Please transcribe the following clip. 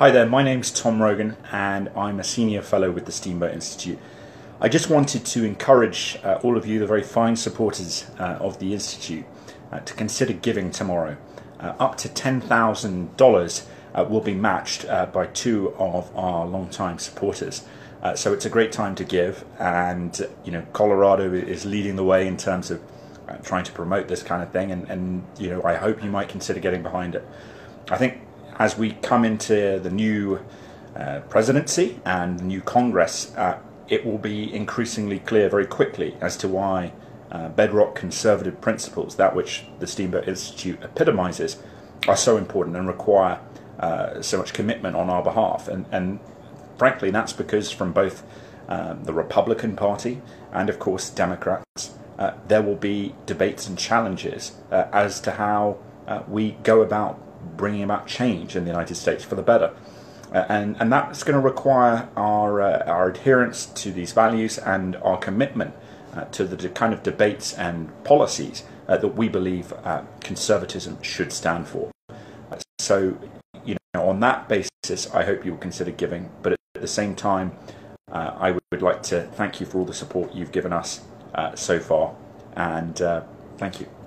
Hi there, my name's Tom Rogan and I'm a senior fellow with the Steamboat Institute. I just wanted to encourage uh, all of you, the very fine supporters uh, of the Institute, uh, to consider giving tomorrow. Uh, up to $10,000 uh, will be matched uh, by two of our long-time supporters. so it's a great time to give, and you know Colorado is leading the way in terms of trying to promote this kind of thing, and, and you know I hope you might consider getting behind it. I think as we come into the new uh, presidency and the new Congress, uh, it will be increasingly clear very quickly as to why uh, bedrock conservative principles, that which the Steamboat Institute epitomizes, are so important and require uh, so much commitment on our behalf. And, and frankly, that's because from both um, the Republican Party and, of course, Democrats, uh, there will be debates and challenges as to how we go about bringing about change in the United States for the better. Uh, and, and that's going to require our, uh, our adherence to these values and our commitment uh, to the kind of debates and policies uh, that we believe uh, conservatism should stand for. so, you know, on that basis, I hope you will consider giving, but at the same time, uh, I would like to thank you for all the support you've given us so far, and thank you.